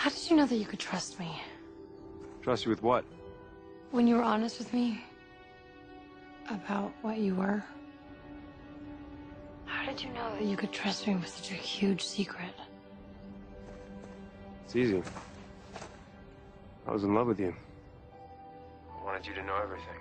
How did you know that you could trust me? Trust you with what? When you were honest with me about what you were? How did you know that you could trust me with such a huge secret? It's easy. I was in love with you. I wanted you to know everything.